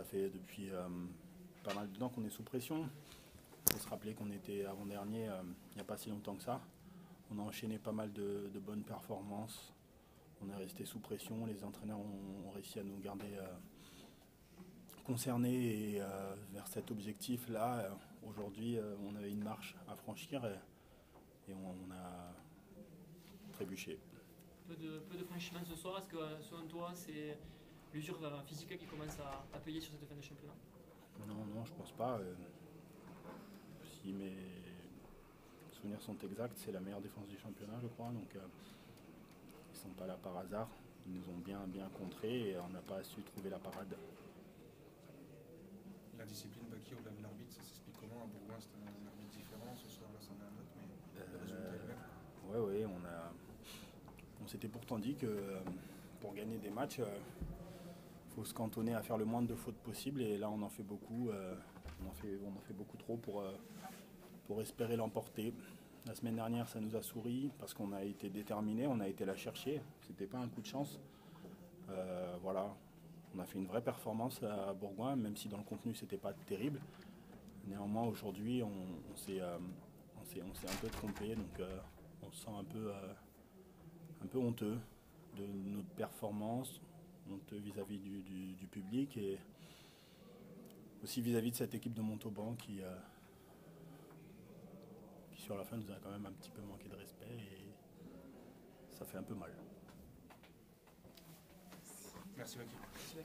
ça fait depuis euh, pas mal de temps qu'on est sous pression. Il faut se rappeler qu'on était avant-dernier euh, il n'y a pas si longtemps que ça. On a enchaîné pas mal de, bonnes performances. On est resté sous pression. Les entraîneurs ont, réussi à nous garder euh, concernés et vers cet objectif-là. Aujourd'hui, on avait une marche à franchir et, on, a trébuché. Peu de, peu ce soir. Est-ce que selon toi, c'est l'usure euh, physique qui commence à, à payer sur cette fin de championnat Non, non, je pense pas. euh, si mes souvenirs sont exacts, c'est la meilleure défense du championnat, je crois. Donc, euh, ils sont pas là par hasard. Ils nous ont bien, bien contrés et on n'a pas su trouver la parade. La discipline, Baki, au-delà de l'arbitre, ça s'explique comment? À Bourgoin, c'était un arbitre différent, ce soir-là, c'en est un autre, mais le résultat est le même. Oui, oui, on a. On s'était pourtant dit que euh, pour gagner des matchs, se cantonner à faire le moins de fautes possible. Et là, on en fait beaucoup. euh, on, en fait, on en fait beaucoup trop pour, euh, pour espérer l'emporter. La semaine dernière, ça nous a souri parce qu'on a été déterminé, on a été la chercher. C'était pas un coup de chance. Euh, voilà, on a fait une vraie performance à Bourgoin, même si dans le contenu, c'était pas terrible. Néanmoins, aujourd'hui, on, on s'est un peu trompé, donc on se sent un peu, un peu honteux de notre performance, vis-à-vis du, public et aussi vis-à-vis de cette équipe de Montauban qui, euh, qui, sur la fin, nous a quand même un petit peu manqué de respect et ça fait un peu mal. Merci, Baki.